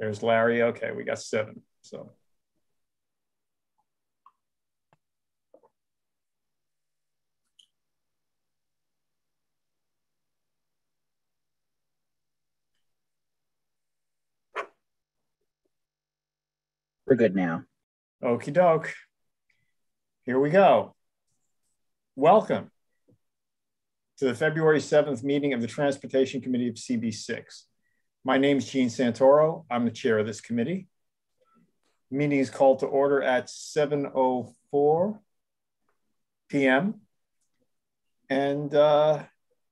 There's Larry. Okay, we got seven. So. We're good now. Okie doke. Here we go. Welcome to the February 7th meeting of the Transportation Committee of CB6. My name is Gene Santoro. I'm the chair of this committee. Meeting is called to order at 7.04 p.m. And uh,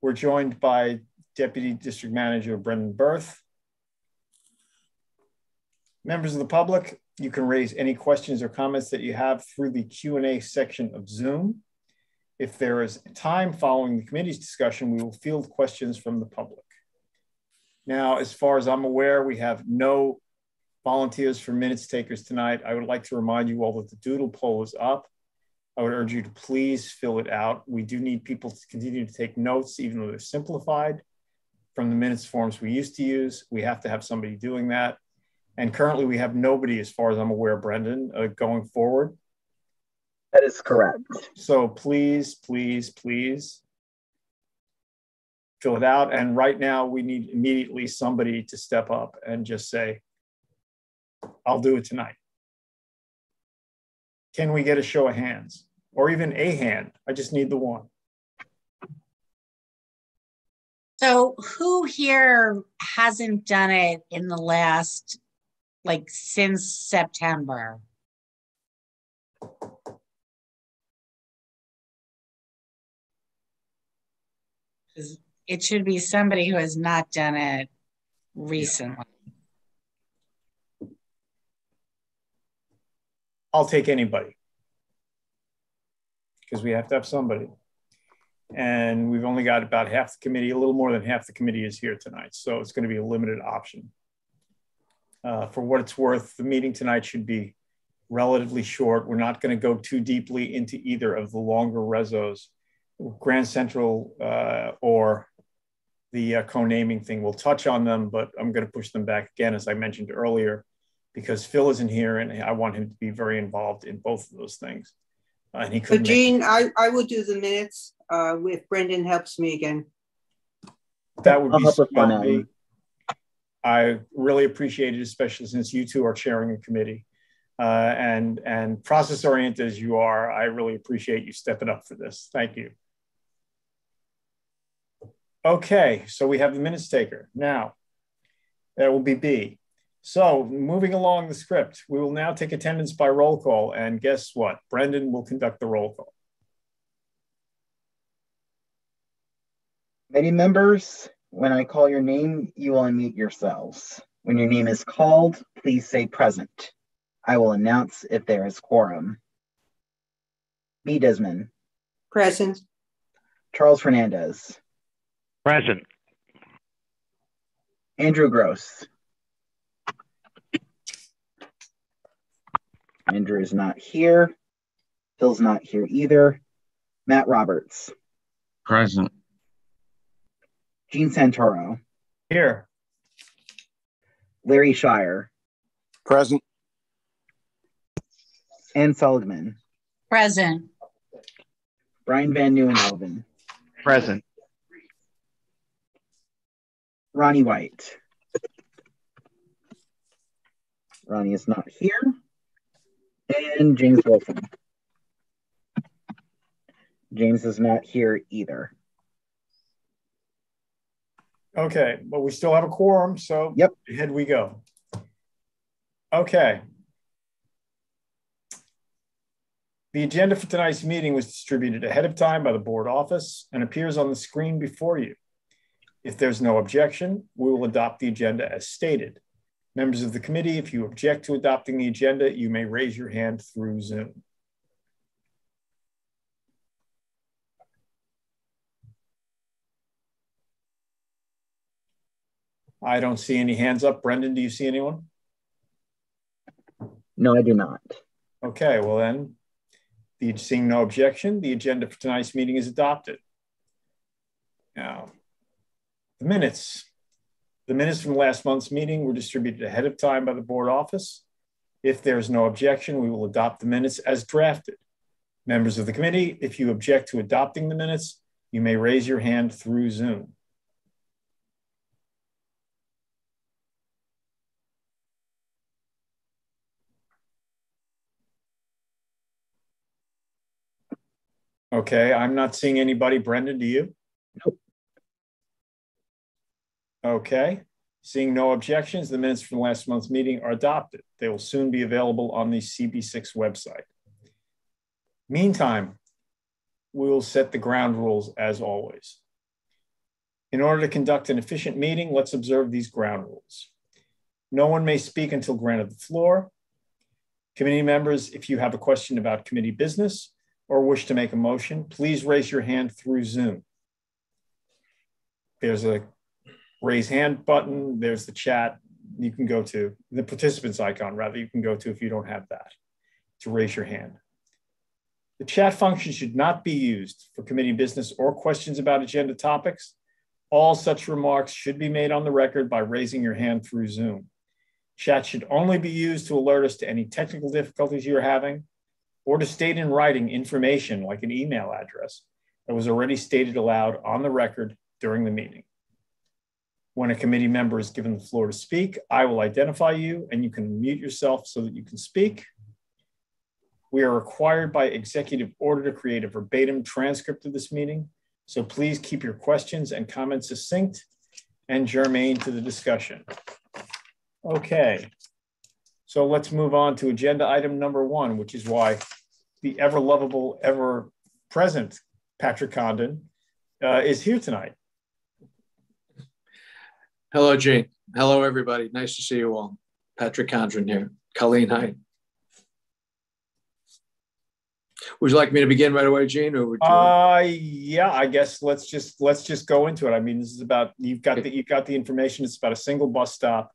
we're joined by Deputy District Manager Brendan Berth. Members of the public, you can raise any questions or comments that you have through the Q&A section of Zoom. If there is time following the committee's discussion, we will field questions from the public. Now, as far as I'm aware, we have no volunteers for minutes takers tonight. I would like to remind you all that the doodle poll is up. I would urge you to please fill it out. We do need people to continue to take notes, even though they're simplified from the minutes forms we used to use. We have to have somebody doing that. And currently we have nobody, as far as I'm aware, Brendan, uh, going forward. That is correct. So please, please, please fill it out. And right now we need immediately somebody to step up and just say, I'll do it tonight. Can we get a show of hands or even a hand? I just need the one. So who here hasn't done it in the last like since September. It should be somebody who has not done it recently. I'll take anybody because we have to have somebody. And we've only got about half the committee, a little more than half the committee is here tonight. So it's going to be a limited option. Uh, for what it's worth, the meeting tonight should be relatively short. We're not going to go too deeply into either of the longer rezos, Grand Central uh, or the uh, co-naming thing. We'll touch on them, but I'm going to push them back again, as I mentioned earlier, because Phil isn't here and I want him to be very involved in both of those things. Uh, and he could. Gene, I, I will do the minutes uh, if Brendan helps me again. That would be super fun. I really appreciate it, especially since you two are chairing a committee. Uh, and and process oriented as you are, I really appreciate you stepping up for this. Thank you. Okay, so we have the minutes taker. Now, that will be Bea. So moving along the script, we will now take attendance by roll call. And guess what? Brendan will conduct the roll call. Many members, when I call your name, you will unmute yourselves. When your name is called, please say present. I will announce if there is quorum. Bea. Disman. Present. Charles Fernandez. Present. Andrew Gross. Andrew is not here. Phil's not here either. Matt Roberts. Present. Gene Santoro. Here. Larry Shire. Present. Ann Seligman. Present. Brian Van Nieuwenhoven. Present. Ronnie White. Ronnie is not here. And James Wilson. James is not here either. Okay, but we still have a quorum, so yep. ahead we go. Okay. The agenda for tonight's meeting was distributed ahead of time by the board office and appears on the screen before you. If there's no objection, we will adopt the agenda as stated. Members of the committee, if you object to adopting the agenda, you may raise your hand through Zoom. I don't see any hands up. Brendan, do you see anyone? No, I do not. Okay, well then, the, seeing no objection, the agenda for tonight's meeting is adopted. Now, the minutes. The minutes from last month's meeting were distributed ahead of time by the board office. If there's no objection, we will adopt the minutes as drafted. Members of the committee, if you object to adopting the minutes, you may raise your hand through Zoom. Okay, I'm not seeing anybody. Brendan, do you? Nope. Okay, seeing no objections, the minutes from last month's meeting are adopted. They will soon be available on the CB6 website. Meantime, we'll set the ground rules as always. In order to conduct an efficient meeting, let's observe these ground rules. No one may speak until granted the floor. Committee members, if you have a question about committee business or wish to make a motion, please raise your hand through Zoom. There's a raise hand button, there's the chat you can go to, the participants icon rather, you can go to if you don't have that to raise your hand. The chat function should not be used for committee business or questions about agenda topics. All such remarks should be made on the record by raising your hand through Zoom. Chat should only be used to alert us to any technical difficulties you're having or to state in writing information like an email address that was already stated aloud on the record during the meeting. When a committee member is given the floor to speak, I will identify you and you can mute yourself so that you can speak. We are required by executive order to create a verbatim transcript of this meeting. So please keep your questions and comments succinct and germane to the discussion. Okay, so let's move on to agenda item number one, which is why the ever lovable, ever present Patrick Condon uh, is here tonight. Hello, Gene. Hello, everybody. Nice to see you all. Patrick Condon here. Colleen, hi. Would you like me to begin right away, Gene? Or would you... Uh, yeah, I guess let's just let's just go into it. I mean, this is about you've got the you've got the information. It's about a single bus stop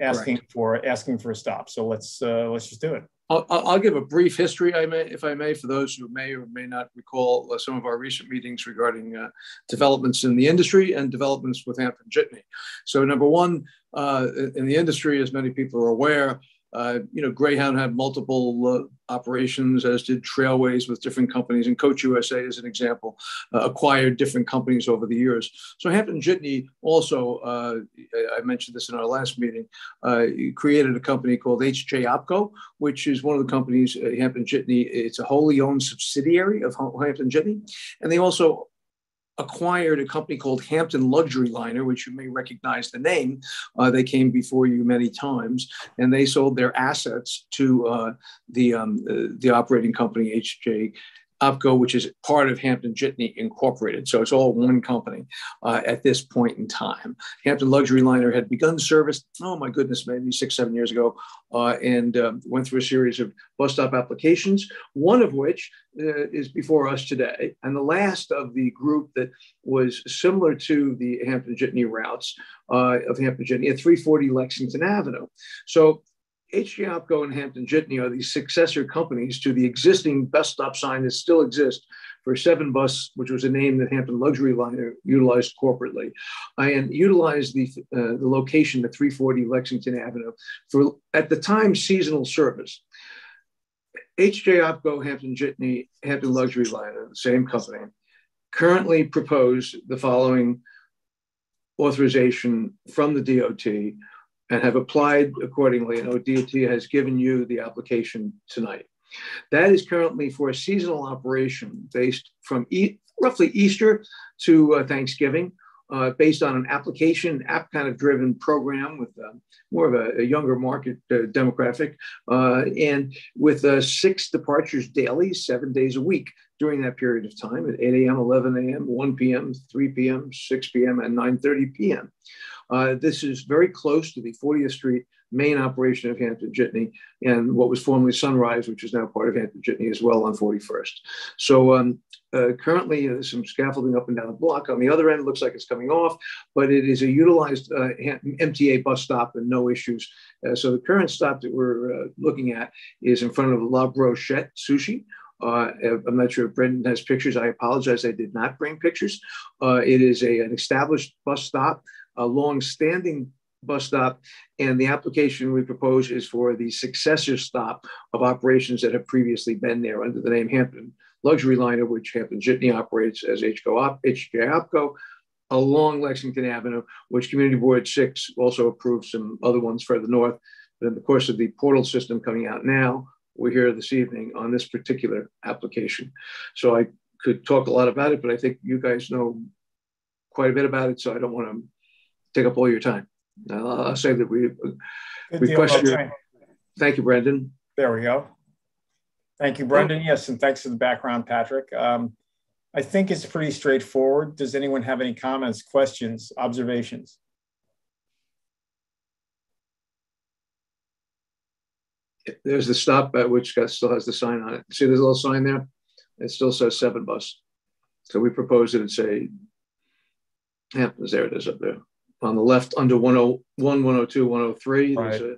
asking Correct. for asking for a stop. So let's uh, let's just do it. I'll, I'll, give a brief history, I may, if I may, for those who may or may not recall uh, some of our recent meetings regarding uh, developments in the industry and developments with Hampton Jitney. So, number one, uh, in the industry, as many people are aware, uh, you know, Greyhound had multiple uh, operations, as did Trailways with different companies, and Coach USA, as an example, uh, acquired different companies over the years. So Hampton Jitney also, uh, I mentioned this in our last meeting, uh, created a company called HJ Opco, which is one of the companies, uh, Hampton Jitney. It's a wholly owned subsidiary of Hampton Jitney, and they also acquired a company called Hampton Luxury Liner, which you may recognize the name. Uh, they came before you many times, and they sold their assets to uh, the um, the, the operating company HJ OPCO, which is part of Hampton Jitney Incorporated. So it's all one company uh, at this point in time. Hampton Luxury Liner had begun service, oh my goodness, maybe six, seven years ago, uh, and um, went through a series of bus stop applications, one of which uh, is before us today. And the last of the group that was similar to the Hampton Jitney routes uh, of Hampton Jitney at 340 Lexington Avenue. So HJ Opco and Hampton Jitney are the successor companies to the existing bus stop sign that still exists for Seven Bus, which was a name that Hampton Luxury Liner utilized corporately, and utilized the, uh, the location at 340 Lexington Avenue for, at the time, seasonal service. HJ Opco, Hampton Jitney, Hampton Luxury Liner, the same company, currently propose the following authorization from the DOT and have applied accordingly. And ODOT has given you the application tonight. That is currently for a seasonal operation based from e roughly Easter to uh, Thanksgiving, uh, based on an application, app kind of driven program with uh, more of a, a, younger market uh, demographic, uh, and with uh, six departures daily, seven days a week during that period of time at 8 a.m., 11 a.m., 1 p.m., 3 p.m., 6 p.m., and 9.30 p.m. Uh, this is very close to the 40th Street main operation of Hampton Jitney and what was formerly Sunrise, which is now part of Hampton Jitney as well on 41st. So um, uh, currently uh, some scaffolding up and down the block. On the other end, it looks like it's coming off, but it is a utilized uh, MTA bus stop and no issues. Uh, so the current stop that we're uh, looking at is in front of La Brochette Sushi. Uh, I'm not sure if Brendan has pictures. I apologize. I did not bring pictures. Uh, it is a, an established bus stop a long-standing bus stop, and the application we propose is for the successor stop of operations that have previously been there under the name Hampton Luxury Liner, which Hampton Jitney operates as HCO Op, HJ Opco along Lexington Avenue, which Community Board 6 also approved some other ones further north. But in the course of the portal system coming out now, we're here this evening on this particular application. So I could talk a lot about it, but I think you guys know quite a bit about it, so I don't want to take up all your time. I'll, say that we Good request your, Roxanne. thank you, Brendan. There we go. Thank you, Brendan. Yes, and thanks for the background, Patrick. Um, I think it's pretty straightforward. Does anyone have any comments, questions, observations? There's the stop at which got, still has the sign on it. See there's a little sign there? It still says seven bus. So we propose it and say, Hamptons, there it is up there. On the left, under 101, 102, 103, there's a,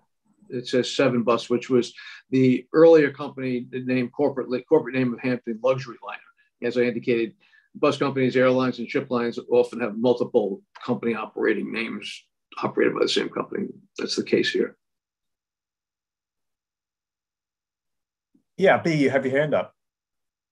it says seven bus, which was the earlier company named corporate corporate name of Hampton Luxury Liner. As I indicated, bus companies, airlines, and ship lines often have multiple company operating names operated by the same company. That's the case here. Yeah, Bea, you have your hand up.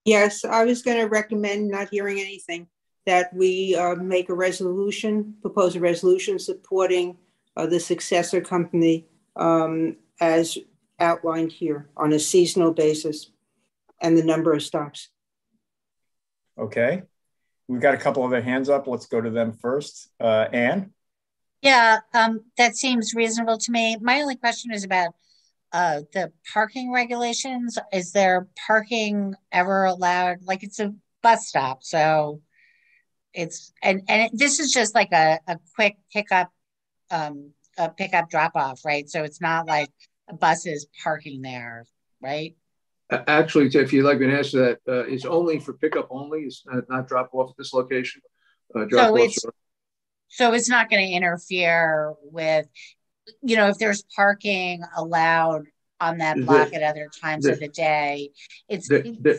Yes, I was going to recommend, not hearing anything, that we uh, make a resolution, propose a resolution supporting uh, the successor company um, as outlined here on a seasonal basis and the number of stops. Okay. We've got a couple other hands up. Let's go to them first. Uh, Anne? Yeah, um, that seems reasonable to me. My only question is about uh, the parking regulations. Is there parking ever allowed? Like it's a bus stop, so it's and and it, this is just like a, a quick pickup, um, a pickup drop off, right? So it's not like a bus is parking there, right? Actually, if you'd like me to answer that, uh, it's only for pickup only. It's not, not drop off at this location. Uh, drop So off. it's- So it's not going to interfere with, you know, if there's parking allowed on that block at other times of the day, it's,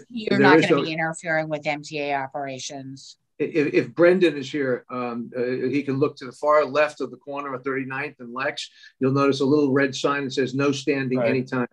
you're not going to no- be interfering with MTA operations. If, if Brendan is here, um, uh, he can look to the far left of the corner of 39th and Lex. You'll notice a little red sign that says no standing Right. anytime.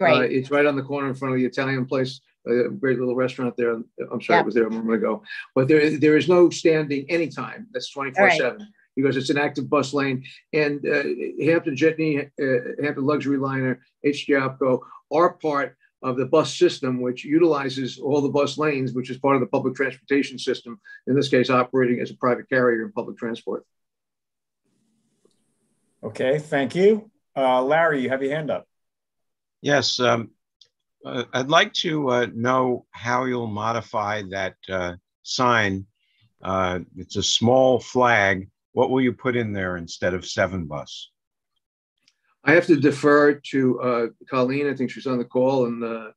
Uh, Right. it's right on the corner in front of the Italian place, a great little restaurant there. I'm sorry, Yeah. it was there a moment ago. But there, there is no standing anytime. That's 24 7 because it's an active bus lane. And uh, Hampton Jitney, uh, Hampton Luxury Liner, HJ Opco are part of the bus system, which utilizes all the bus lanes, which is part of the public transportation system, in this case, operating as a private carrier in public transport. Okay, thank you. Uh, Larry, you have your hand up. Yes, um, uh, I'd like to uh, know how you'll modify that uh, sign. Uh, it's a small flag. What will you put in there instead of seven bus? I have to defer to uh, Colleen. I think she's on the call, and uh,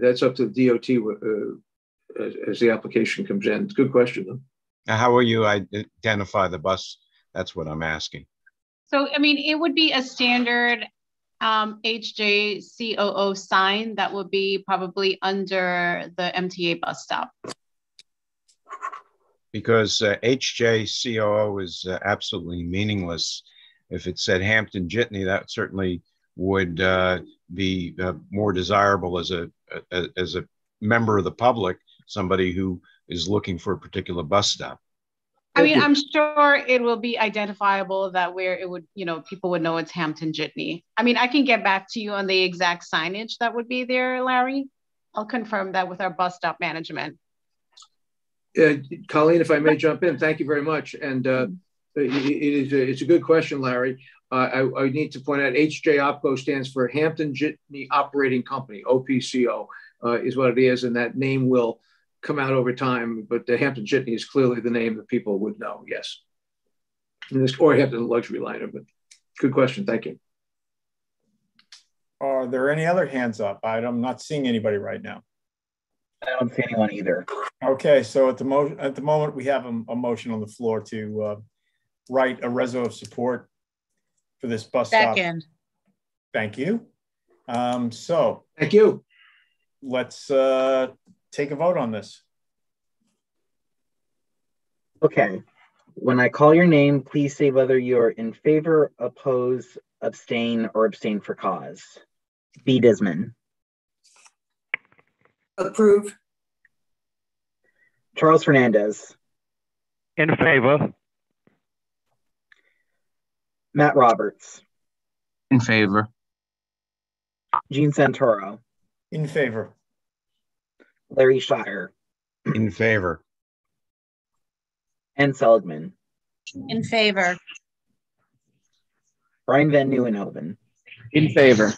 that's up to the DOT uh, as, as the application comes in. It's a good question, though. Now, How will you identify the bus? That's what I'm asking. So, I mean, it would be a standard um, HJCOO sign that would be probably under the MTA bus stop. Because uh, HJCOO is uh, absolutely meaningless. If it said Hampton Jitney, that certainly would uh, be uh, more desirable as a, a as a member of the public, somebody who is looking for a particular bus stop. I mean, I'm sure it will be identifiable that where it would, you know, people would know it's Hampton Jitney. I mean, I can get back to you on the exact signage that would be there, Larry. I'll confirm that with our bus stop management. Uh, Colleen, if I may jump in, thank you very much. And uh, it, it is a, it's a good question, Larry. Uh, I, I need to point out HJ Opco stands for Hampton Jitney Operating Company, OPCO uh, is what it is, and that name will come out over time. But the Hampton Jitney is clearly the name that people would know. Yes, and this, or Hampton Luxury Liner. But good question. Thank you. Are there any other hands up? I'm not seeing anybody right now. I don't see anyone either. Okay, so at the mo at the moment we have a, a motion on the floor to uh, write a reso of support for this bus stop. Second, Thank you. Um, so Thank you. let's uh, take a vote on this. Okay. When I call your name, please say whether you're in favor, oppose, abstain, or abstain for cause. Bea. Disman. Approve. Charles Fernandez. In favor. Matt Roberts. In favor. Gene Santoro. In favor. Larry Shire. In favor. Ann Seligman. In favor. Brian Van Nieuwenhoven. In favor.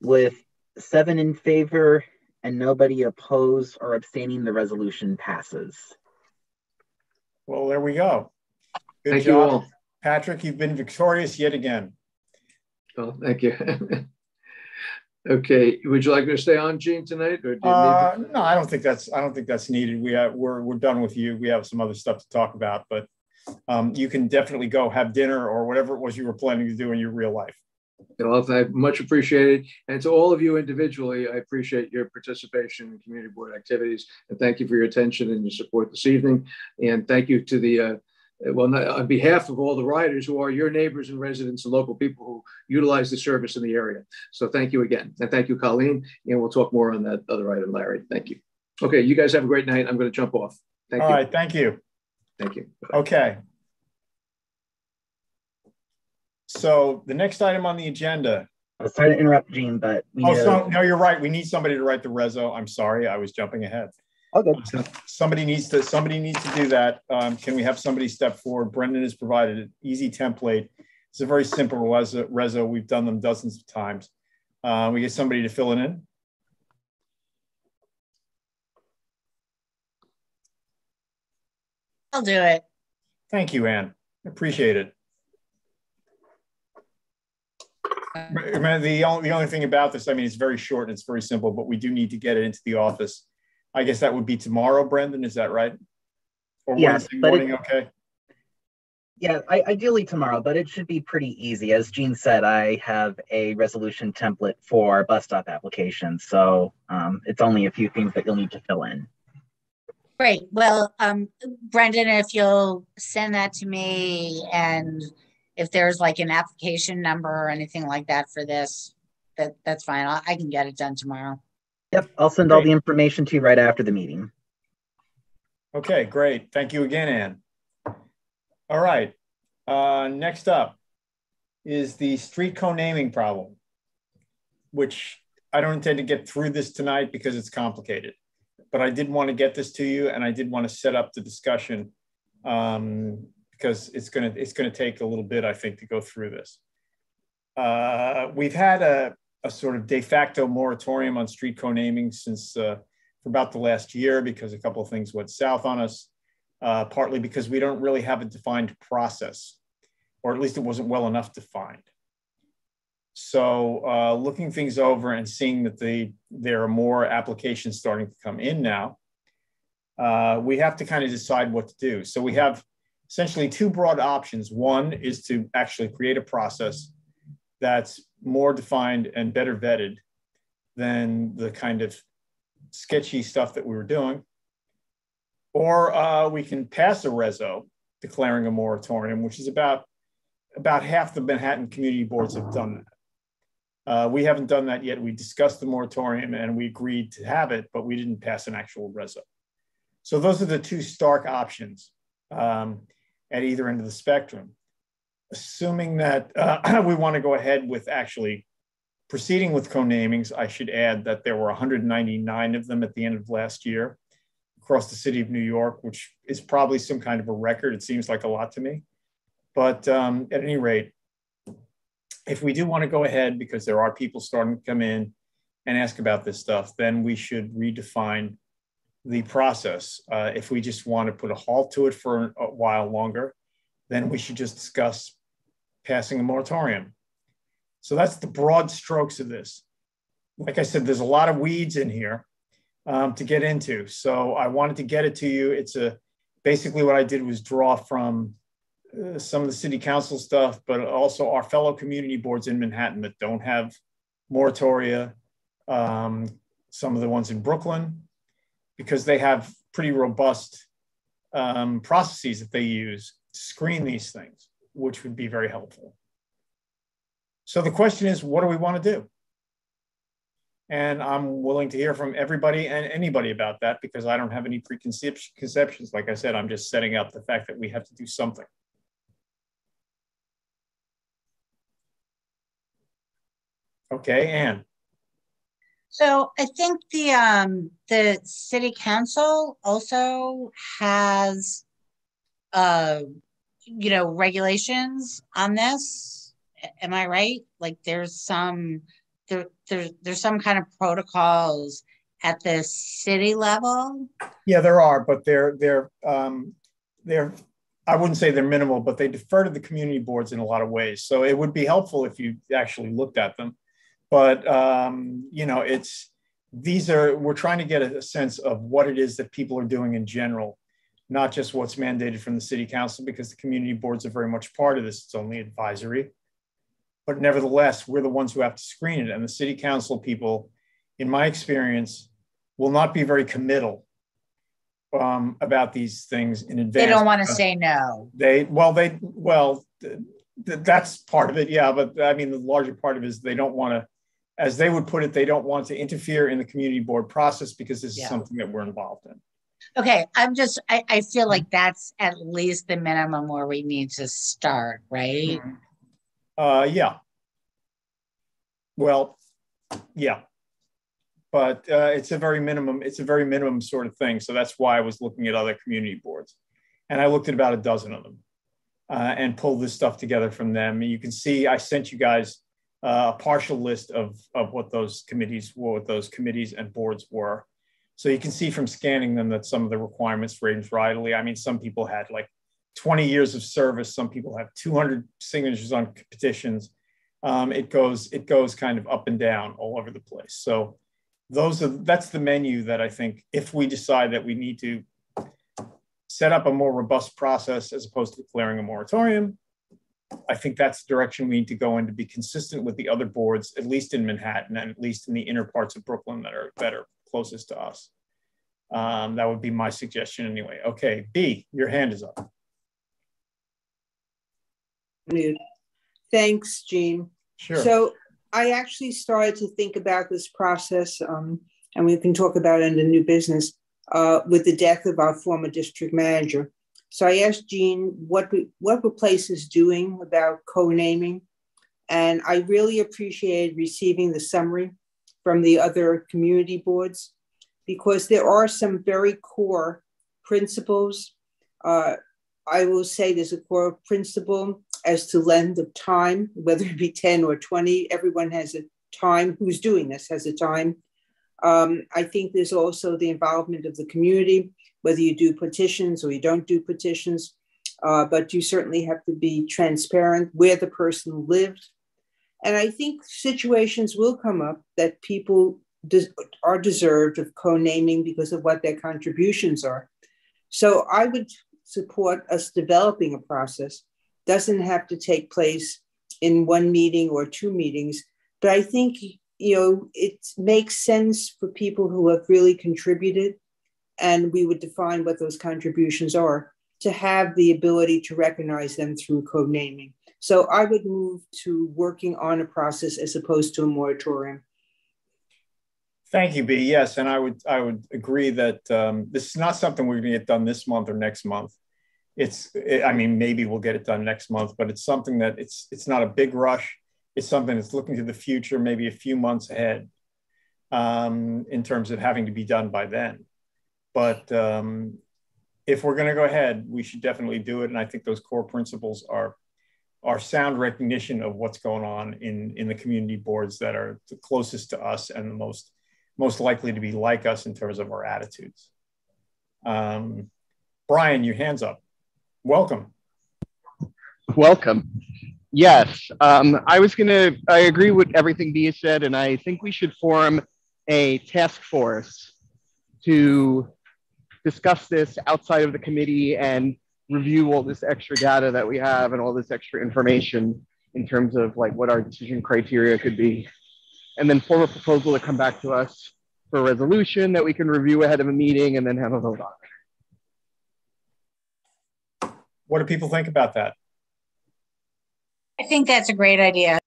With seven in favor and nobody opposed or abstaining, the resolution passes. Well, there we go. Good Thank you all. Patrick, you've been victorious yet again. Oh, thank you. okay, would you like me to stay on, Gene, tonight, or do you Uh, need? no, I don't think that's, I don't think that's needed. We have, we're, we're done with you. We have some other stuff to talk about, but um, you can definitely go have dinner or whatever it was you were planning to do in your real life. Well, I much appreciated, and to all of you individually, I appreciate your participation in community board activities, and thank you for your attention and your support this evening. And thank you to the, uh, well, not, on behalf of all the riders who are your neighbors and residents and local people who utilize the service in the area. So thank you again, and thank you, Colleen. And we'll talk more on that other item, Larry. Thank you. Okay, you guys have a great night. I'm going to jump off. Thank All you. right, thank you. Thank you. Okay. So the next item on the agenda. I was sorry to interrupt, Gene, but we Oh, uh, so, no, you're right. We need somebody to write the reso. I'm sorry, I was jumping ahead. All good. Somebody needs to, somebody needs to do that. Um, can we have somebody step forward? Brendan has provided an easy template. It's a very simple reso. reso. We've done them dozens of times. Uh, we get somebody to fill it in. I'll do it. Thank you, Ann. Appreciate it. The only, the only thing about this, I mean, it's very short and it's very simple, but we do need to get it into the office. I guess that would be tomorrow, Brendan, is that right? Or Yes, Wednesday but it- morning, okay? Yeah, I, ideally tomorrow, but it should be pretty easy. As Gene said, I have a resolution template for bus stop applications, so um, it's only a few things that you'll need to fill in. Great. Well, um, Brendan, if you'll send that to me and if there's like an application number or anything like that for this, that, that's fine. I, I can get it done tomorrow. Yep, I'll send all the information to you right after the meeting. Okay, great. Thank you again, Ann. All right, uh, next up is the street co-naming problem, which I don't intend to get through this tonight because it's complicated. But I did want to get this to you and I did want to set up the discussion um, because it's gonna, it's gonna take a little bit, I think, to go through this. Uh, we've had a, a sort of de facto moratorium on street co-naming since uh, for about the last year because a couple of things went south on us, uh, partly because we don't really have a defined process, or at least it wasn't well enough defined. So uh, looking things over and seeing that the, there are more applications starting to come in now, uh, we have to kind of decide what to do. So we have essentially two broad options. One is to actually create a process that's more defined and better vetted than the kind of sketchy stuff that we were doing. Or uh, we can pass a reso declaring a moratorium, which is about, about half the Manhattan community boards have done that. Uh, we haven't done that yet. We discussed the moratorium and we agreed to have it, but we didn't pass an actual reso. So those are the two stark options um, at either end of the spectrum. Assuming that uh, we want to go ahead with actually proceeding with co-namings, I should add that there were 199 of them at the end of last year across the city of New York, which is probably some kind of a record. It seems like a lot to me. But um, at any rate, if we do want to go ahead, because there are people starting to come in and ask about this stuff, then we should redefine the process. Uh, if we just want to put a halt to it for a while longer, then we should just discuss passing a moratorium. So that's the broad strokes of this. Like I said, there's a lot of weeds in here um, to get into. So I wanted to get it to you. It's a basically what I did was draw from uh, some of the city council stuff, but also our fellow community boards in Manhattan that don't have moratoria, um, some of the ones in Brooklyn, because they have pretty robust um, processes that they use to screen these things, which would be very helpful. So the question is, what do we want to do? And I'm willing to hear from everybody and anybody about that because I don't have any preconceptions. Like I said, I'm just setting up the fact that we have to do something. Okay, Anne. So I think the um the city council also has uh you know regulations on this. Am I right? Like there's some there there's there's some kind of protocols at the city level. Yeah, there are, but they're they're um they're I wouldn't say they're minimal, but they defer to the community boards in a lot of ways. So it would be helpful if you actually looked at them but um, you know it's these are we're trying to get a sense of what it is that people are doing in general not just what's mandated from the city council because the community boards are very much part of this it's only advisory but nevertheless we're the ones who have to screen it and the city council people in my experience will not be very committal um, about these things in advance they don't want to say no they well they well th- th- that's part of it yeah but i mean the larger part of it is they don't want to as they would put it, they don't want to interfere in the community board process because this Yeah. is something that we're involved in. Okay, I'm just I, I feel like that's at least the minimum where we need to start, right? Uh, yeah. Well, yeah. But uh, it's a very minimum, it's a very minimum sort of thing. So that's why I was looking at other community boards. And I looked at about a dozen of them uh, and pulled this stuff together from them. And you can see I sent you guys uh, a partial list of, of what those committees, were, what those committees and boards were. So you can see from scanning them that some of the requirements range widely. I mean, some people had like 20 years of service. Some people have 200 signatures on petitions. Um, it goes it goes kind of up and down all over the place. So those are that's the menu that I think if we decide that we need to set up a more robust process as opposed to declaring a moratorium, I think that's the direction we need to go in to be consistent with the other boards, at least in Manhattan and at least in the inner parts of Brooklyn that are are closest to us. Um, that would be my suggestion anyway. Okay, Bea, your hand is up. Thanks, Gene. Sure. So I actually started to think about this process, um, and we can talk about it in the new business uh, with the death of our former district manager. So I asked Gene what we, what were places doing about co-naming, and I really appreciated receiving the summary from the other community boards because there are some very core principles. Uh, I will say there's a core principle as to length of time, whether it be 10 or 20. Everyone has a time, who's doing this has a time. Um, I think there's also the involvement of the community, whether you do petitions or you don't do petitions. Uh, but you certainly have to be transparent where the person lived. And I think situations will come up that people des- are deserved of co naming because of what their contributions are. So I would support us developing a process. Doesn't have to take place in one meeting or two meetings, but I think you know it makes sense for people who have really contributed, and we would define what those contributions are to have the ability to recognize them through co-naming. So I would move to working on a process as opposed to a moratorium. Thank you, Bea. Yes, and I would I would agree that um, this is not something we're going to get done this month or next month. It's it, I mean maybe we'll get it done next month, but it's something that it's it's not a big rush. It's something that's looking to the future, maybe a few months ahead, um, in terms of having to be done by then. But um, if we're going to go ahead, we should definitely do it, and I think those core principles are our sound recognition of what's going on in in the community boards that are the closest to us and the most most likely to be like us in terms of our attitudes. Um, Brian, your hands up. Welcome. Welcome. Yes, um, I was gonna. I agree with everything Bea said, and I think we should form a task force to discuss this outside of the committee and review all this extra data that we have and all this extra information in terms of like what our decision criteria could be, and then form a proposal to come back to us for a resolution that we can review ahead of a meeting and then have a vote on. What do people think about that? I think that's a great idea.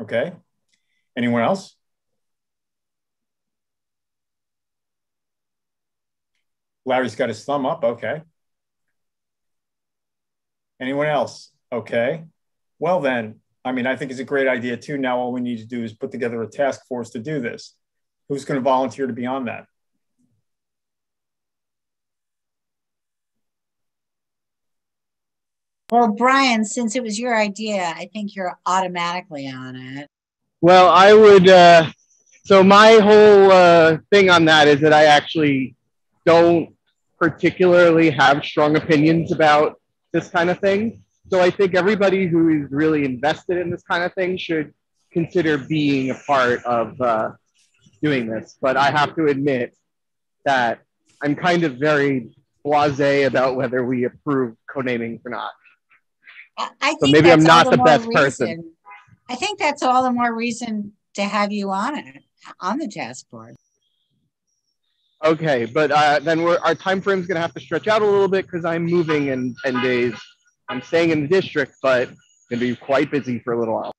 Okay. Anyone else? Larry's got his thumb up. Okay. Anyone else? Okay. Well, then, I mean, I think it's a great idea too. Now, all we need to do is put together a task force to do this. Who's going to volunteer to be on that? Well, Brian, since it was your idea, I think you're automatically on it. Well, I would. Uh, so my whole uh, thing on that is that I actually don't particularly have strong opinions about this kind of thing. So I think everybody who is really invested in this kind of thing should consider being a part of uh, doing this. But I have to admit that I'm kind of very blasé about whether we approve co-naming or not. I, I So think maybe I'm not the more best person. I think that's all the more reason to have you on it, on the task force. Okay, but uh, then we're, our time frame is going to have to stretch out a little bit because I'm moving in 10 days. I'm staying in the district, but going to be quite busy for a little while.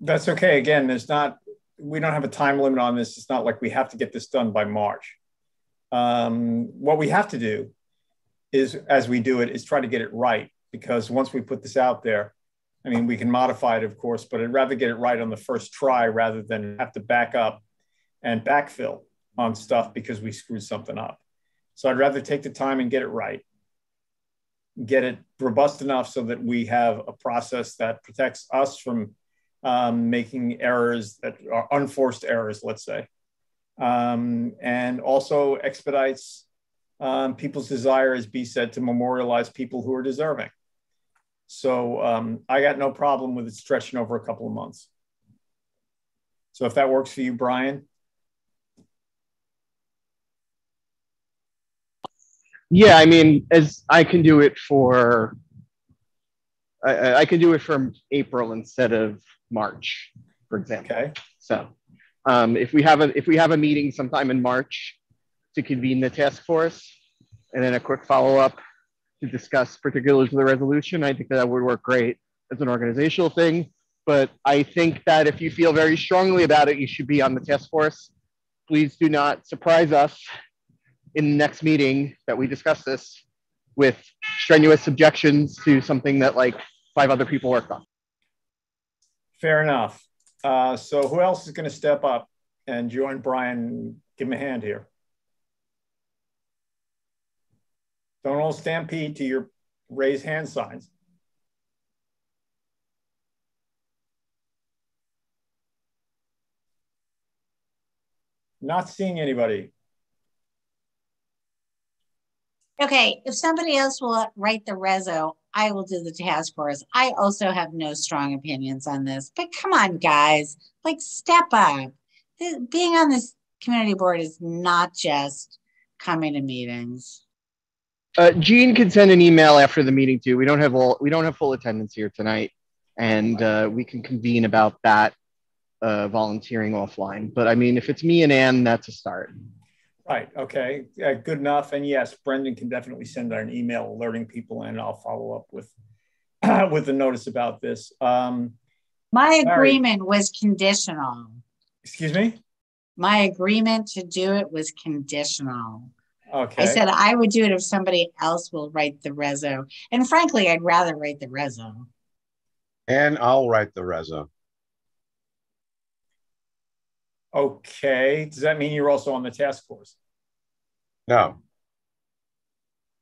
That's okay. Again, there's not, we don't have a time limit on this. It's not like we have to get this done by March. Um, what we have to do is, as we do it, is try to get it right. Because once we put this out there, I mean, we can modify it, of course, but I'd rather get it right on the first try rather than have to back up and backfill on stuff because we screwed something up. So I'd rather take the time and get it right, get it robust enough so that we have a process that protects us from um, making errors that are unforced errors, let's say, um, and also expedites um, people's desire, as Bea said, to memorialize people who are deserving. So um, I got no problem with it stretching over a couple of months. So if that works for you, Brian, Yeah, I mean, as I can do it for, I- I, can do it from April instead of March, for example. okay? So, um, if we have a if we have a meeting sometime in March to convene the task force, and then a quick follow up to discuss particulars of the resolution, I think that would work great as an organizational thing. But I think that if you feel very strongly about it, you should be on the task force. Please do not surprise us in the next meeting that we discuss this with strenuous objections to something that like five other people worked on. Fair enough. Uh, so who else is going to step up and join Brian? Give him a hand here. Don't all stampede to your raise hand signs. Not seeing anybody. Okay, if somebody else will write the reso, I will do the task force. I also have no strong opinions on this, but come on, guys, like step up. Being on this community board is not just coming to meetings. Uh, Gene can send an email after the meeting too. We don't have all we don't have full attendance here tonight, and uh, we can convene about that uh, volunteering offline. But I mean, if it's me and Anne, that's a start. Right. Okay. Uh, good enough. And yes, Brendan can definitely send out an email alerting people, and I'll follow up with with a notice about this. Um, My Larry. agreement was conditional. excuse me. My agreement to do it was conditional. Okay. I said I would do it if somebody else will write the reso. And frankly, I'd rather write the reso. And I'll write the reso. Okay. Does that mean you're also on the task force? No,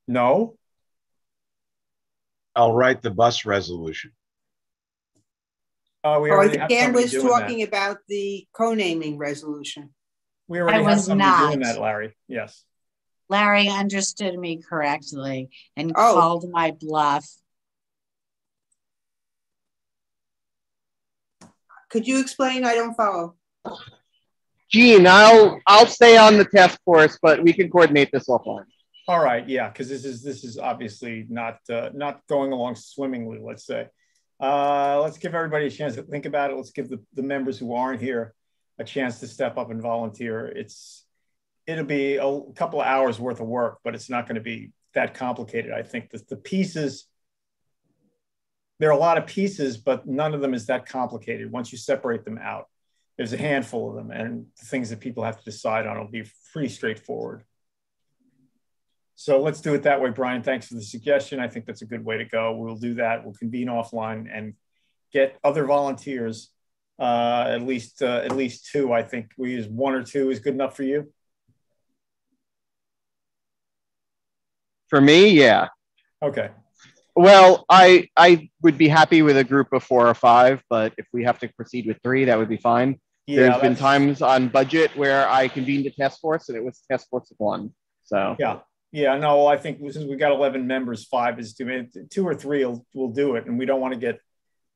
No. I'll write the bus resolution. Uh, we Oh, I already think Dan was talking that. about the co-naming resolution. We already I have was somebody doing not. that, Larry. Yes. Larry understood me correctly and Oh. called my bluff. Could you explain? I don't follow. Gene, I'll I'll stay on the task force, but we can coordinate this offline. All right. Yeah. Because this is this is obviously not uh, not going along swimmingly. Let's say. Uh, let's give everybody a chance to think about it. Let's give the, the members who aren't here a chance to step up and volunteer. It's it'll be a couple of hours worth of work, but it's not going to be that complicated. I think that the pieces, there are a lot of pieces, but none of them is that complicated once you separate them out. There's a handful of them, and the things that people have to decide on will be pretty straightforward. So let's do it that way, Brian. Thanks for the suggestion. I think that's a good way to go. We'll do that. We'll convene offline and get other volunteers. Uh, at least uh, at least two. I think we use one or two is good enough for you. For me, yeah. Okay. Well, I I would be happy with a group of four or five, but if we have to proceed with three, that would be fine. Yeah, There's been times on budget where I convened a task force and it was task force of one. So Yeah, yeah. No, I think since we've got eleven members, five is too many. Two or three will will do it, and we don't want to get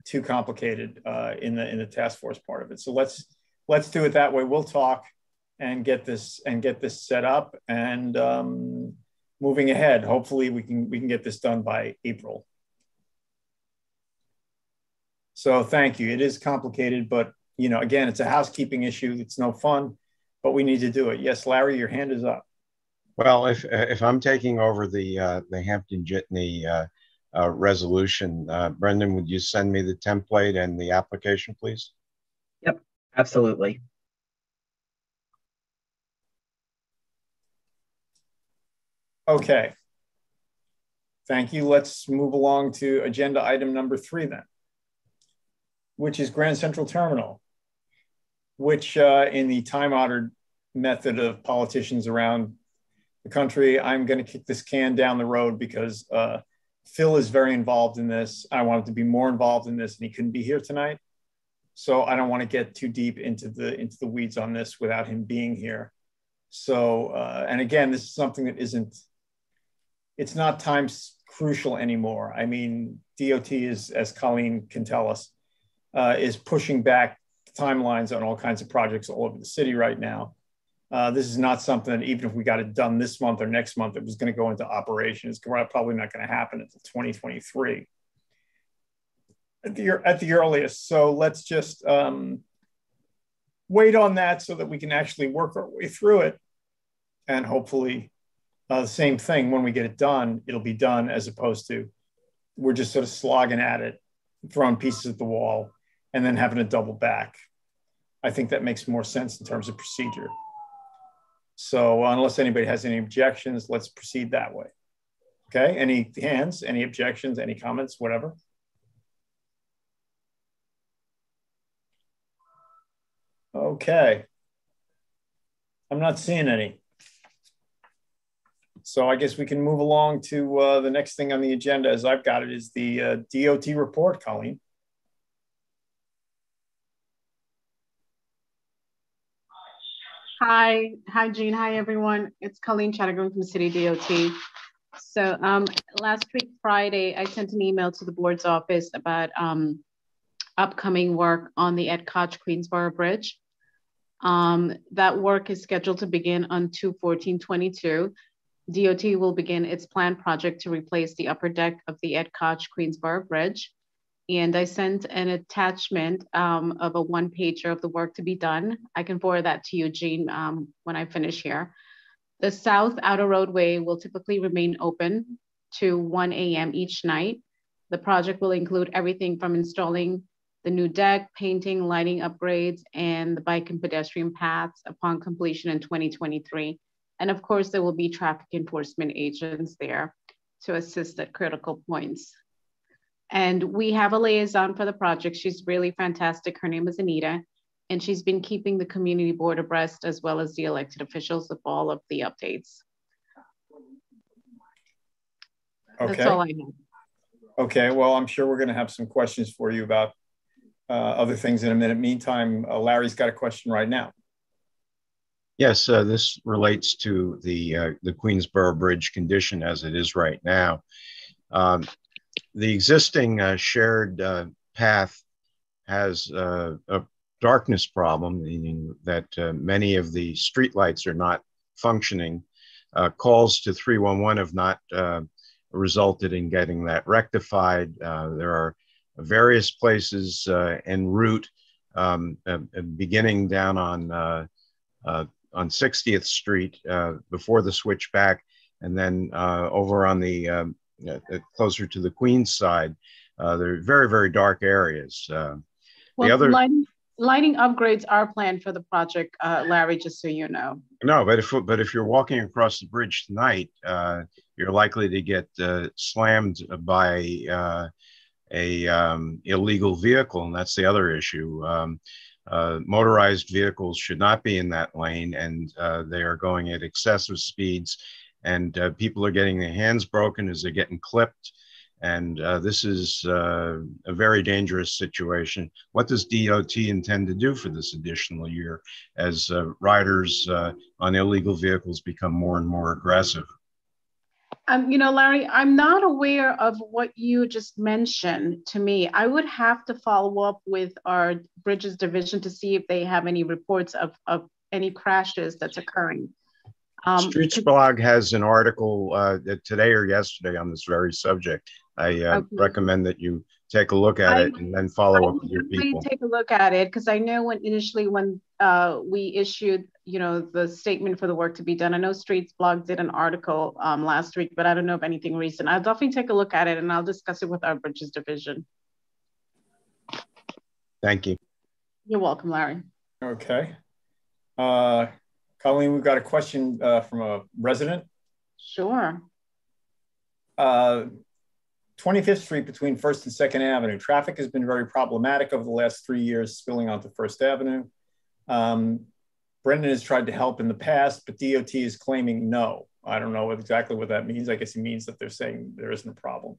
too complicated uh, in the in the task force part of it. So let's let's do it that way. We'll talk and get this and get this set up and um, moving ahead. Hopefully, we can we can get this done by April. So thank you. It is complicated, but you know, again, it's a housekeeping issue. It's no fun, but we need to do it. Yes, Larry, your hand is up. Well, if if I'm taking over the uh, the Hampton Jitney uh, uh, resolution, uh, Brendan, would you send me the template and the application, please? Yep, absolutely. Okay. Thank you. Let's move along to agenda item number three then, which is Grand Central Terminal, which uh, in the time honored method of politicians around the country, I'm going to kick this can down the road because uh, Phil is very involved in this. I wanted to be more involved in this and he couldn't be here tonight. So I don't want to get too deep into the into the weeds on this without him being here. So uh, and again, this is something that isn't it's not time crucial anymore. I mean, DOT is, as Colleen can tell us, uh, is pushing back timelines on all kinds of projects all over the city right now. Uh, this is not something that even if we got it done this month or next month, it was going to go into operation. It's probably not going to happen until 2023 at the, at the earliest. So let's just um, wait on that so that we can actually work our way through it and hopefully uh, the same thing when we get it done, it'll be done as opposed to we're just sort of slogging at it, throwing pieces at the wall, and then having to double back. I think that makes more sense in terms of procedure. So unless anybody has any objections, let's proceed that way. Okay, any hands, any objections, any comments, whatever? Okay. I'm not seeing any. So I guess we can move along to uh, the next thing on the agenda as I've got it is the uh, DOT report, Colleen. Hi, hi Gene, hi everyone. It's Colleen Chattergoon from City DOT. So um, last week, Friday, I sent an email to the board's office about um, upcoming work on the Ed Koch Queensboro Bridge. Um, that work is scheduled to begin on 2-14-22. DOT will begin its planned project to replace the upper deck of the Ed Koch Queensboro Bridge. And I sent an attachment um, of a one pager of the work to be done. I can forward that to you, Gene, um, when I finish here. The south outer roadway will typically remain open to 1 a.m. each night. The project will include everything from installing the new deck, painting, lighting upgrades, and the bike and pedestrian paths upon completion in 2023. And of course, there will be traffic enforcement agents there to assist at critical points. And we have a liaison for the project. She's really fantastic. Her name is Anita, and she's been keeping the community board abreast as well as the elected officials of all of the updates. Okay. That's all I have. Okay. Well, I'm sure we're going to have some questions for you about uh, other things in a minute. Meantime, uh, Larry's got a question right now. Yes, uh, this relates to the uh, the Queensboro Bridge condition as it is right now. Um, the existing uh, shared uh, path has uh, a darkness problem, meaning that uh, many of the streetlights are not functioning. calls to 311 have not resulted in getting that rectified. there are various places en route, um, beginning down on uh, on 60th Street uh, before the switchback, and then uh, over on the um, uh, closer to the Queens side. Uh, they're very, very dark areas. Uh, well, the other lighting, lighting, upgrades are planned for the project, uh, Larry. Just so you know. No, but if but if you're walking across the bridge tonight, you're likely to get slammed by a um, illegal vehicle, and that's the other issue. Um, uh, motorized vehicles should not be in that lane, and uh, they are going at excessive speeds, and uh, people are getting their hands broken as they're getting clipped. And uh, this is uh, a very dangerous situation. What does DOT intend to do for this additional year as uh, riders on illegal vehicles become more and more aggressive? Um, you know, Larry, I'm not aware of what you just mentioned to me. I would have to follow up with our Bridges division to see if they have any reports of, of any crashes that's occurring. Um, Streetsblog has an article uh, today or yesterday on this very subject. I uh, okay. recommend that you take a look at I, it and then follow I up with your people. Take a look at it because I know when initially when uh, we issued, you know, the statement for the work to be done. I know Streetsblog did an article um, last week, but I don't know of anything recent. I'll definitely take a look at it and I'll discuss it with our bridges division. Thank you. You're welcome, Larry. Okay. Uh, Colleen, we've got a question uh, from a resident. Sure. Uh, 25th Street between First and Second Avenue. Traffic has been very problematic over the last three years, spilling onto First Avenue. Um, Brendan has tried to help in the past, but DOT is claiming no. I don't know exactly what that means. I guess it means that they're saying there isn't a problem.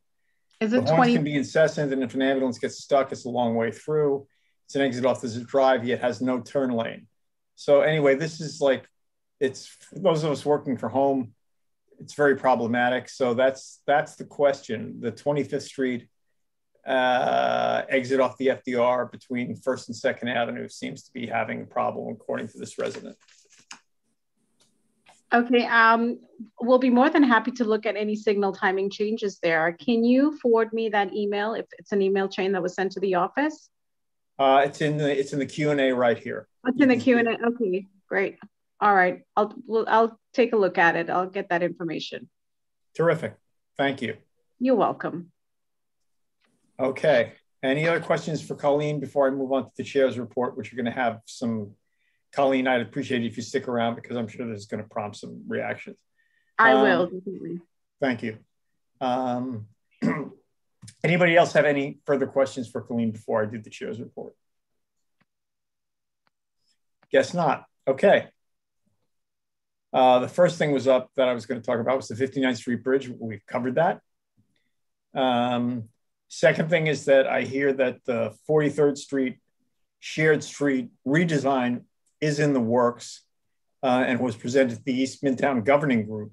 Is it the 20- can be incessant, and if an ambulance gets stuck, it's a long way through. It's an exit off the drive, yet has no turn lane. So anyway, this is like, it's for those of us working from home it's very problematic. So that's that's the question. The 25th Street uh, exit off the FDR between First and Second Avenue seems to be having a problem, according to this resident. Okay, um, we'll be more than happy to look at any signal timing changes there. Can you forward me that email if it's an email chain that was sent to the office? Uh, it's in the it's in the Q and A right here. It's in the Q and A. Okay, great. All right, I'll I'll take a look at it. I'll get that information. Terrific. Thank you. You're welcome. Okay. Any other questions for Colleen before I move on to the chair's report, which you're going to have some. Colleen, I'd appreciate it if you stick around because I'm sure this is going to prompt some reactions. I um, will, definitely. Thank you. Um, anybody else have any further questions for Colleen before I do the chair's report? Guess not. Okay. Uh, the first thing was up that I was going to talk about was the 59th Street Bridge. We've covered that. Um, second thing is that I hear that the 43rd Street shared street redesign is in the works uh, and was presented to the East Midtown Governing Group.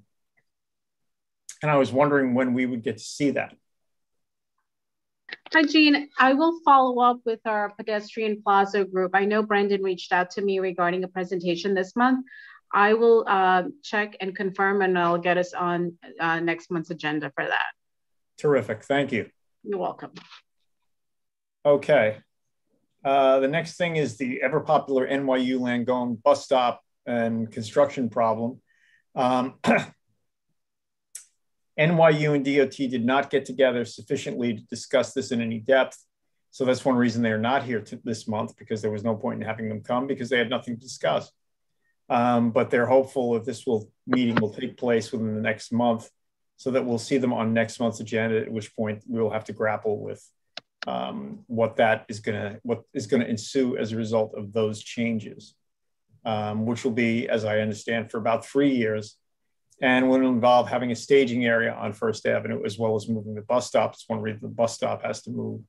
And I was wondering when we would get to see that. Hi, Gene. I will follow up with our pedestrian plaza group. I know Brendan reached out to me regarding a presentation this month. I will uh, check and confirm and I'll get us on uh, next month's agenda for that. Terrific, thank you. You're welcome. Okay. Uh, the next thing is the ever popular NYU Langone bus stop and construction problem. Um, NYU and DOT did not get together sufficiently to discuss this in any depth. So that's one reason they are not here this month because there was no point in having them come because they had nothing to discuss. Um, but they're hopeful that this will meeting will take place within the next month so that we'll see them on next month's agenda, at which point we will have to grapple with um, what that is gonna, what is gonna ensue as a result of those changes, um, which will be, as I understand, for about three years and will involve having a staging area on First Avenue as well as moving the bus stop. It's one reason the bus stop has to move.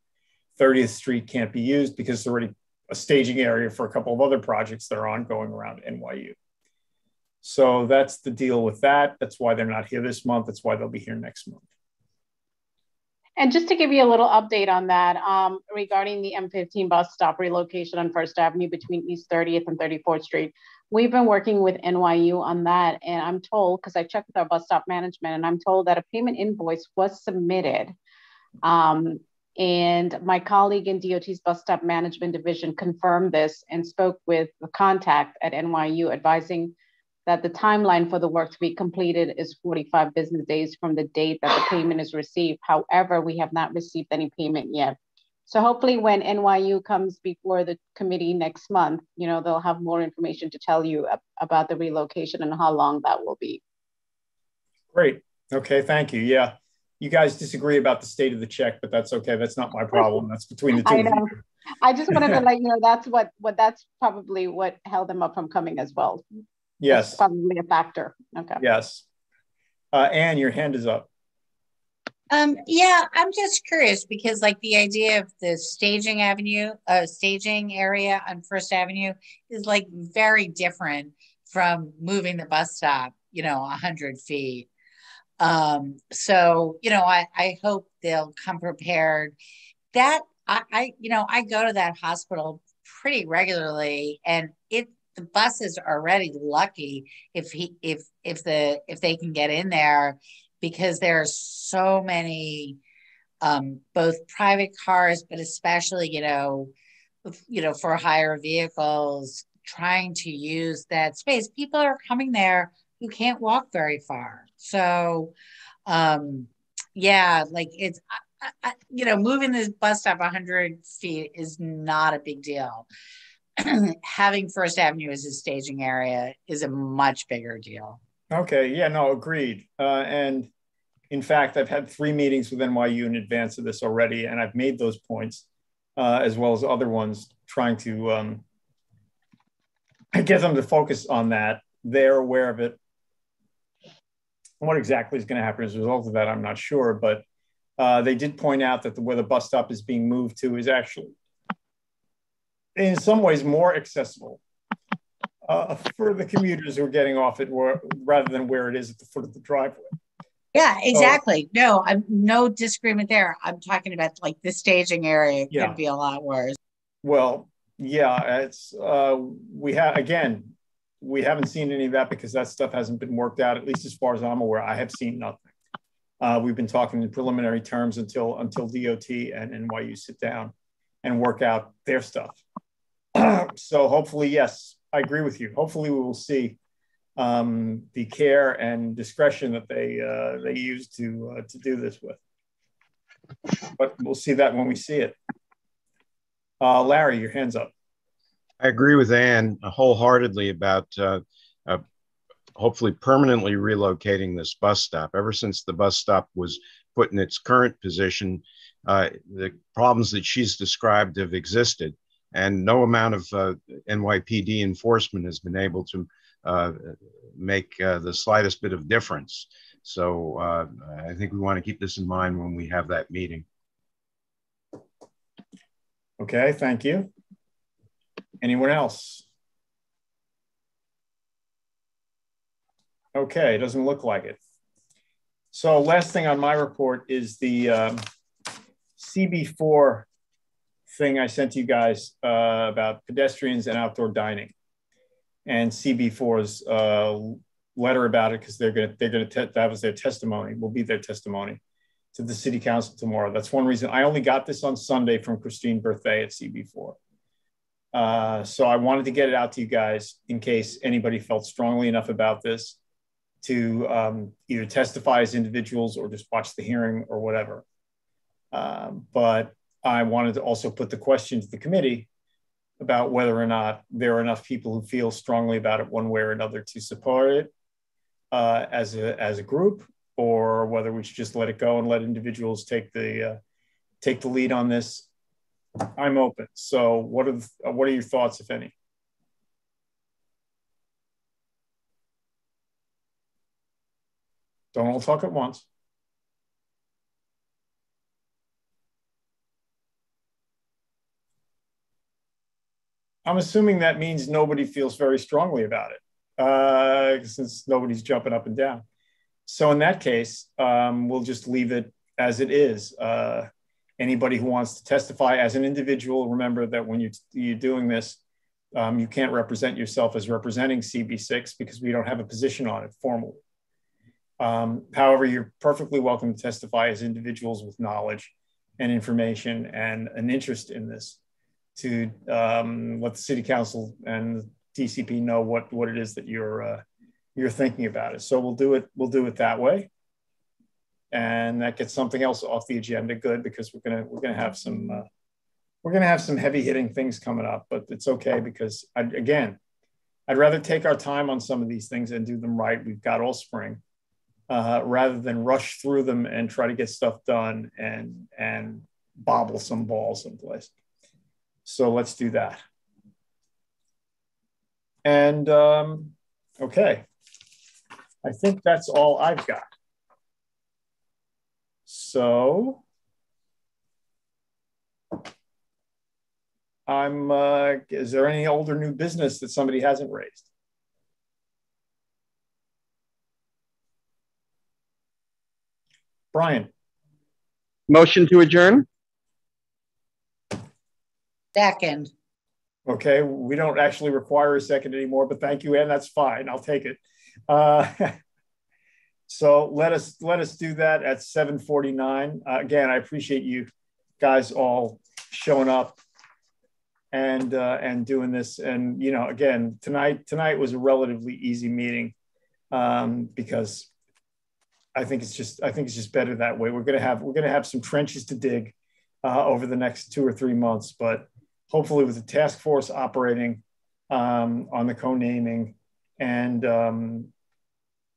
30th Street can't be used because it's already a staging area for a couple of other projects that are ongoing around NYU. So that's the deal with that. That's why they're not here this month. That's why they'll be here next month. And just to give you a little update on that, um, regarding the M15 bus stop relocation on First Avenue between East 30th and 34th Street, we've been working with NYU on that. And I'm told, because I checked with our bus stop management, and I'm told that a payment invoice was submitted. Um, And my colleague in DOT's bus stop management division confirmed this and spoke with the contact at NYU advising that the timeline for the work to be completed is 45 business days from the date that the payment is received. However, we have not received any payment yet. So hopefully when NYU comes before the committee next month, you know, they'll have more information to tell you about the relocation and how long that will be. Great. Okay, thank you. Yeah. You guys disagree about the state of the check, but that's okay. That's not my problem. That's between the two. I know. I just wanted to let you know that's what what that's probably what held them up from coming as well. Yes. That's probably a factor. Okay. Yes. Uh, Anne, your hand is up. Um, yeah, I'm just curious because like the idea of the staging avenue, uh, staging area on First Avenue is like very different from moving the bus stop, you know, a hundred feet. Um, so, you know, I, I hope they'll come prepared. That I, I, you know, I go to that hospital pretty regularly and it the buses are already lucky if he if if the if they can get in there because there are so many um, both private cars, but especially, you know, you know, for hire vehicles trying to use that space. People are coming there who can't walk very far. So, um, yeah, like it's, I, I, you know, moving the bus stop 100 feet is not a big deal. Having First Avenue as a staging area is a much bigger deal. Okay. Yeah. No. Agreed. Uh, and in fact, I've had three meetings with NYU in advance of this already, and I've made those points uh, as well as other ones, trying to um, get them to focus on that. They're aware of it. What exactly is going to happen as a result of that, I'm not sure, but uh, they did point out that the, where the bus stop is being moved to is actually, in some ways, more accessible uh, for the commuters who are getting off it rather than where it is at the foot of the driveway. Yeah, exactly. no, I'm no disagreement there. I'm talking about like the staging area yeah. could be a lot worse. Well, yeah, it's uh we have again, we haven't seen any of that because that stuff hasn't been worked out, at least as far as I'm aware. I have seen nothing. Uh, we've been talking in preliminary terms until until DOT and NYU sit down and work out their stuff. so hopefully, yes, I agree with you. Hopefully, we will see um, the care and discretion that they uh, they use to uh, to do this with. But we'll see that when we see it. Uh, Larry, your hands up. I agree with Anne wholeheartedly about uh, uh, hopefully permanently relocating this bus stop. Ever since the bus stop was put in its current position, uh, the problems that she's described have existed, and no amount of NYPD enforcement has been able to uh, make uh, the slightest bit of difference. So uh, I think we want to keep this in mind when we have that meeting. Okay, thank you. Anyone else? Okay, it doesn't look like it. So last thing on my report is the um, CB4 thing I sent to you guys uh, about pedestrians and outdoor dining and CB4's uh, letter about it because they're going to they're going to that was their testimony will be their testimony to the city council tomorrow. That's one reason I only got this on Sunday from Christine Berthet at CB4. Uh, so I wanted to get it out to you guys in case anybody felt strongly enough about this to um, either testify as individuals or just watch the hearing or whatever. Um, but I wanted to also put the question to the committee about whether or not there are enough people who feel strongly about it one way or another to support it uh, as a as a group, or whether we should just let it go and let individuals take the uh, take the lead on this. I'm open. So, what are the, what are your thoughts, if any? Don't all talk at once. I'm assuming that means nobody feels very strongly about it, uh, since nobody's jumping up and down. So in that case, um, we'll just leave it as it is. Uh, anybody who wants to testify as an individual, remember that when you're, you're doing this, um, you can't represent yourself as representing CB6 because we don't have a position on it formally. Um, however, you're perfectly welcome to testify as individuals with knowledge and information and an interest in this to um, let the city council and TCP know what what it is that you're uh, you're thinking about it. So we'll do it we'll do it that way, and that gets something else off the agenda. Good because we're gonna we're gonna have some uh, we're gonna have some heavy hitting things coming up, but it's okay because I, again, I'd rather take our time on some of these things and do them right. We've got all spring. Uh, rather than rush through them and try to get stuff done and and bobble some balls in place. So let's do that. And um, okay, I think that's all I've got. So I'm, uh, is there any older new business that somebody hasn't raised? Brian. Motion to adjourn? Second. Okay, we don't actually require a second anymore, but thank you, and that's fine. I'll take it. Uh, so let us let us do that at 7:49. Uh, again, I appreciate you guys all showing up and uh, and doing this. And you know, again, tonight tonight was a relatively easy meeting um, because I think it's just I think it's just better that way. We're gonna have we're gonna have some trenches to dig uh, over the next two or three months, but hopefully with the task force operating um, on the co-naming and um,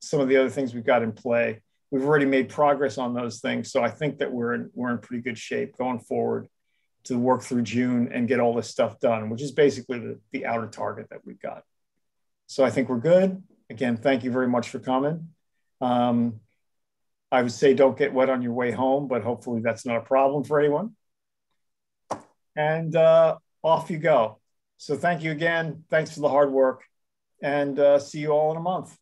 some of the other things we've got in play, we've already made progress on those things. So I think that we're in, we're in pretty good shape going forward to work through June and get all this stuff done, which is basically the, the outer target that we've got. So I think we're good. Again, thank you very much for coming. Um, I would say don't get wet on your way home, but hopefully that's not a problem for anyone and uh, off you go. So thank you again. Thanks for the hard work and uh, see you all in a month.